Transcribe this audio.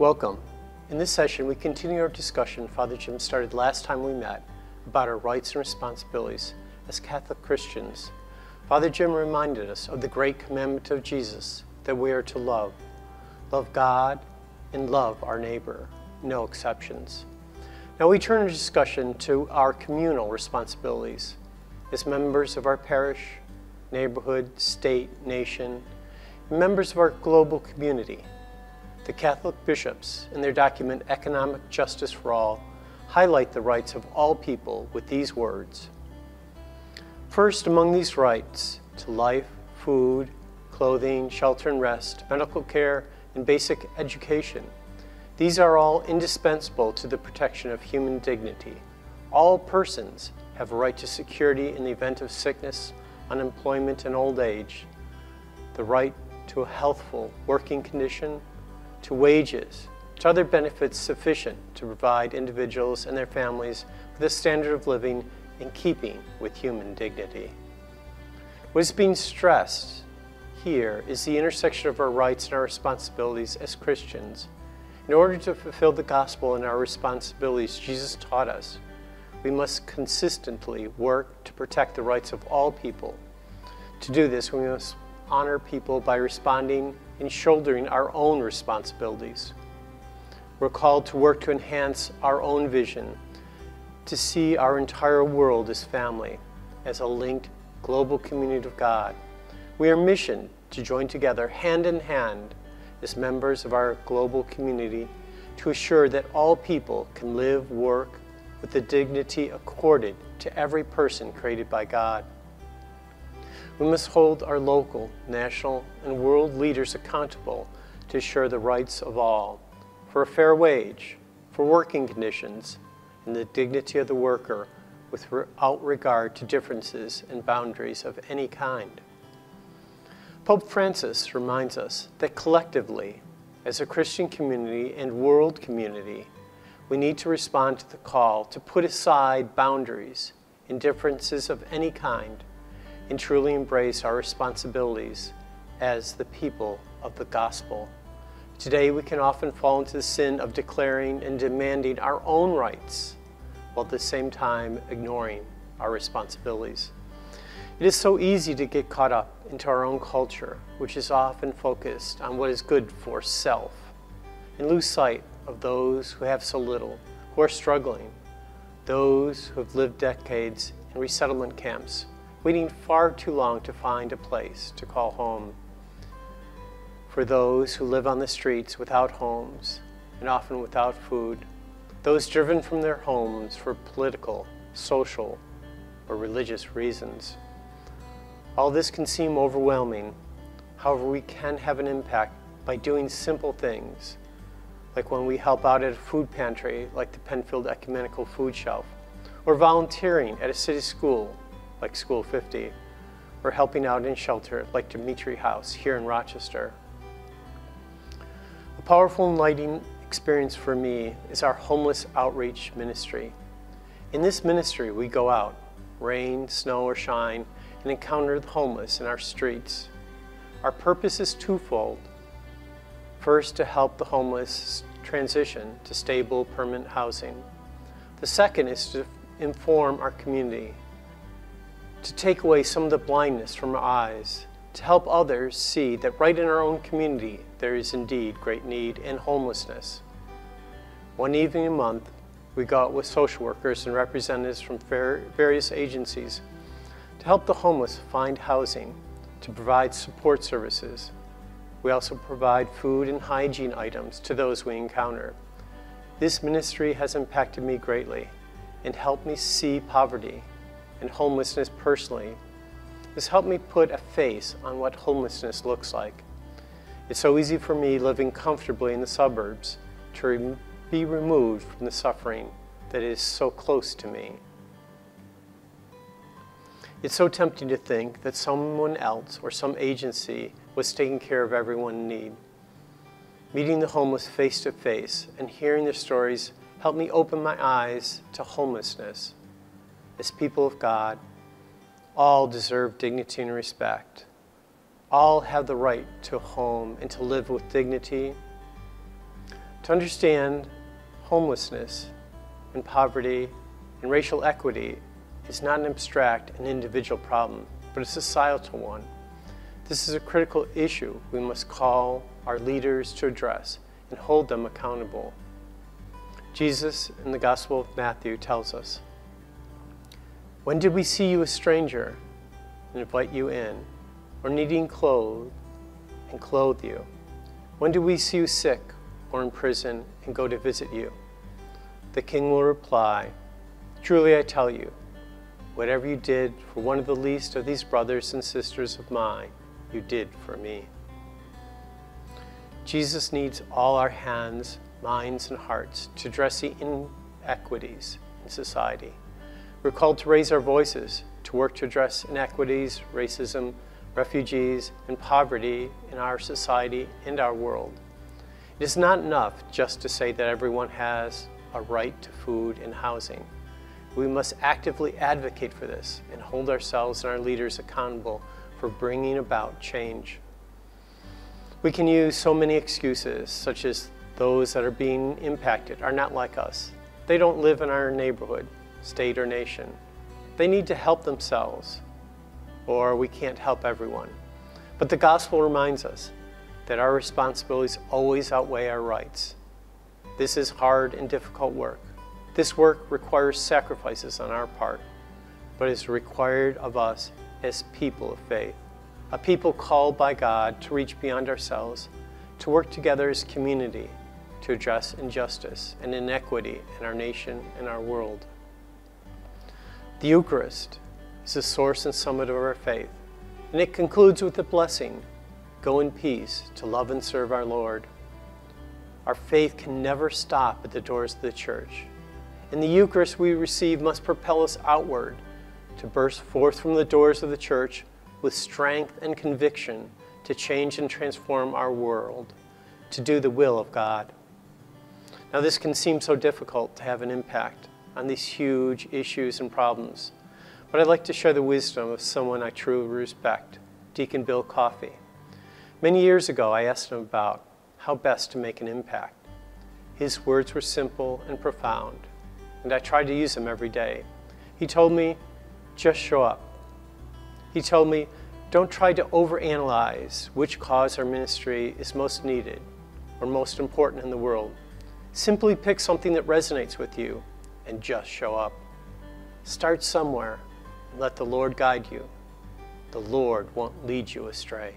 Welcome. In this session, we continue our discussion Father Jim started last time we met about our rights and responsibilities as Catholic Christians. Father Jim reminded us of the great commandment of Jesus that we are to love. Love God and love our neighbor, no exceptions. Now we turn our discussion to our communal responsibilities as members of our parish, neighborhood, state, nation, members of our global community. The Catholic bishops, in their document Economic Justice for All, highlight the rights of all people with these words. First among these rights to life, food, clothing, shelter and rest, medical care, and basic education. These are all indispensable to the protection of human dignity. All persons have a right to security in the event of sickness, unemployment, and old age, the right to a healthful working condition, to wages, to other benefits sufficient to provide individuals and their families with a standard of living in keeping with human dignity. What is being stressed here is the intersection of our rights and our responsibilities as Christians. In order to fulfill the gospel and our responsibilities Jesus taught us, we must consistently work to protect the rights of all people. To do this, we must honor people by responding and shouldering our own responsibilities. We're called to work to enhance our own vision, to see our entire world as family, as a linked global community of God. We are missioned to join together hand in hand as members of our global community to assure that all people can live, work with the dignity accorded to every person created by God. We must hold our local, national, and world leaders accountable to assure the rights of all, for a fair wage, for working conditions, and the dignity of the worker without regard to differences and boundaries of any kind. Pope Francis reminds us that collectively, as a Christian community and world community, we need to respond to the call to put aside boundaries and differences of any kind and truly embrace our responsibilities as the people of the gospel. Today, we can often fall into the sin of declaring and demanding our own rights while at the same time ignoring our responsibilities. It is so easy to get caught up into our own culture, which is often focused on what is good for self, and lose sight of those who have so little, who are struggling, those who have lived decades in resettlement camps, waiting far too long to find a place to call home. For those who live on the streets without homes and often without food, those driven from their homes for political, social, or religious reasons. All this can seem overwhelming. However, we can have an impact by doing simple things, like when we help out at a food pantry like the Penfield Ecumenical Food Shelf, or volunteering at a city school like School 50, or helping out in shelter like Dimitri House here in Rochester. A powerful and enlightening experience for me is our homeless outreach ministry. In this ministry, we go out, rain, snow, or shine, and encounter the homeless in our streets. Our purpose is twofold. First, to help the homeless transition to stable, permanent housing. The second is to inform our community, to take away some of the blindness from our eyes, to help others see that right in our own community there is indeed great need and homelessness. One evening a month, we go out with social workers and representatives from various agencies to help the homeless find housing, to provide support services. We also provide food and hygiene items to those we encounter. This ministry has impacted me greatly and helped me see poverty and homelessness personally. This helped me put a face on what homelessness looks like. It's so easy for me living comfortably in the suburbs to re be removed from the suffering that is so close to me. It's so tempting to think that someone else or some agency was taking care of everyone in need. Meeting the homeless face to face and hearing their stories helped me open my eyes to homelessness. As people of God, all deserve dignity and respect. All have the right to a home and to live with dignity. To understand homelessness and poverty and racial equity is not an abstract and individual problem, but a societal one. This is a critical issue we must call our leaders to address and hold them accountable. Jesus in the Gospel of Matthew tells us, When did we see you a stranger and invite you in, or needing clothes and clothe you? When did we see you sick or in prison and go to visit you? The king will reply, Truly I tell you, whatever you did for one of the least of these brothers and sisters of mine, you did for me. Jesus needs all our hands, minds, and hearts to address the inequities in society. We're called to raise our voices, to work to address inequities, racism, refugees, and poverty in our society and our world. It is not enough just to say that everyone has a right to food and housing. We must actively advocate for this and hold ourselves and our leaders accountable for bringing about change. We can use so many excuses, such as those that are being impacted are not like us. They don't live in our neighborhood, state, or nation. They need to help themselves, or we can't help everyone. But the gospel reminds us that our responsibilities always outweigh our rights. This is hard and difficult work. This work requires sacrifices on our part, but is required of us as people of faith, a people called by God to reach beyond ourselves, to work together as community to address injustice and inequity in our nation and our world. The Eucharist is the source and summit of our faith, and it concludes with the blessing Go in peace to love and serve our Lord. Our faith can never stop at the doors of the church. And the Eucharist we receive must propel us outward to burst forth from the doors of the church with strength and conviction to change and transform our world, to do the will of God. Now, this can seem so difficult to have an impact on these huge issues and problems, but I'd like to share the wisdom of someone I truly respect, Deacon Bill Coffey. Many years ago, I asked him about how best to make an impact. His words were simple and profound, and I tried to use them every day. He told me, just show up. He told me, don't try to overanalyze which cause or ministry is most needed or most important in the world. Simply pick something that resonates with you and just show up. Start somewhere and let the Lord guide you. The Lord won't lead you astray.